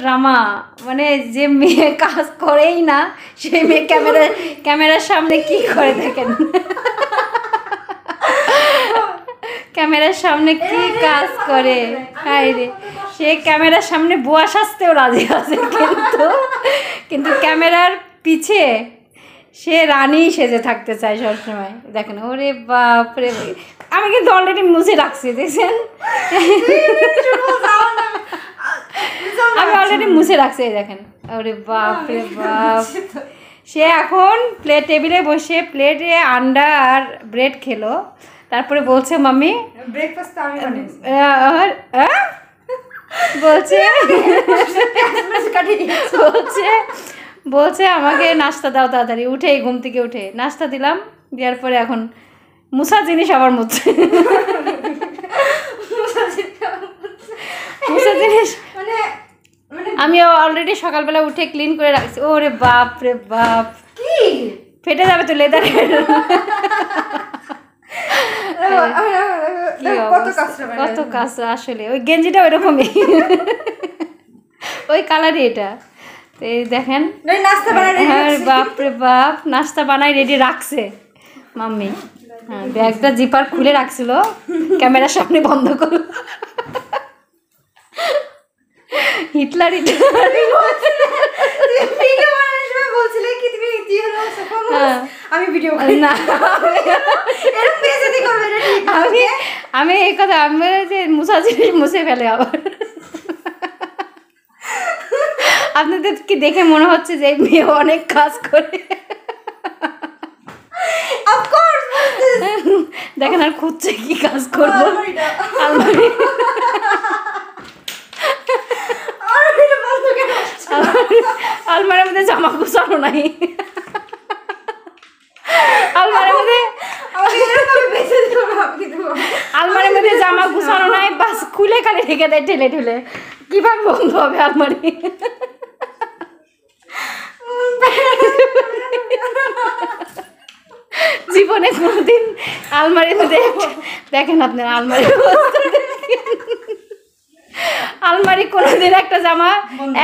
Drama মানে যে মেয়ে কাজ করেই না সেই মেয়ে ক্যামেরা ক্যামেরার সামনে কি করে থাকেন ক্যামেরার সামনে কি কাজ করে রে সে ক্যামেরার সামনে বুয়া সাজতেও রাজি আছে কিন্তু কিন্তু ক্যামেরার পিছে সে রানী সেজে থাকতে চায় সবসময় দেখেন ওরে বাপরে আমি কিন্তু অলরেডি মুছে রাখছি দেখছেন অলরেডি মুছে রাখছি এই দেখেন। ওরে বাপ রে বাপ। সে এখন প্লেট টেবিলে বসে প্লেটে আন্ডা আর ব্রেড খেলো। তারপরে বলছে মাম্মি ব্রেকফাস্ট আমি? বলছে বলছে বলছে আমাকে নাস্তা দাও তাড়াতাড়ি উঠে ঘুম থেকে উঠে। নাস্তা দিলাম দেওয়ার পরে এখন মুসা জিনিস আবার মুছে মুসা জিনিস আমি অলরেডি সকালবেলা উঠে ক্লিন করে রাখছি। ওরে বাপ রে বাপ। কি? ফেটে যাবে তো লেদার কত কাজ আসলে। ওই গেঞ্জিটা ওইরকমই ওই কালারই এটা। তো এই দেখেন। নাস্তা বানাই হ্যাঁ বাপ রে বাপ নাস্তা বানাই রেডি রাখছে। মাম্মি। হ্যাঁ ব্যাগটা জিপার খুলে রাখছিল। ক্যামেরার সামনে বন্ধ করো হিটলার হিটলার ভিডিও বানানোর সময় বলছিলে কি তুমি দিয়ে দাও সোফা হ্যাঁ। আমি ভিডিও না। আমি আমি এই কথা আমি যে মুছা মুছে ফেলে আবার। আপনাদের কি দেখে মনে হচ্ছে যে মেয়ে অনেক কাজ করে? দেখেন আর খুঁজছে কি কাজ করব। আলমারি। আলমারির মধ্যে জামা গুছানো নাই। আলমারির মধ্যে আলমারির জামা গুছানো নাই বাস খুলে খালি রেখে দেয় ঠেলে ঠেলে। কীভাবে বন্ধ হবে আলমারি? জীবনে কোনোদিন আলমারির মধ্যে দেখেন আপনার আলমারি আলমারি কোনোদিন একটা জামা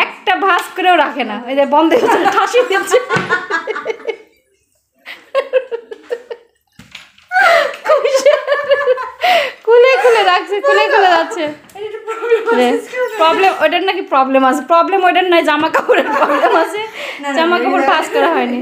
একটা ভাঁজ করেও রাখে না। ওই যে বন্ধ হচ্ছে ঠাসি দিচ্ছে। খুলে খুলে রাখছে খুলে খুলে যাচ্ছে প্রবলেম ওইটার নাকি প্রবলেম আছে। প্রবলেম ওইটার নয় জামা কাপড়ের প্রবলেম আছে। জামা কাপড় পাস করা হয়নি।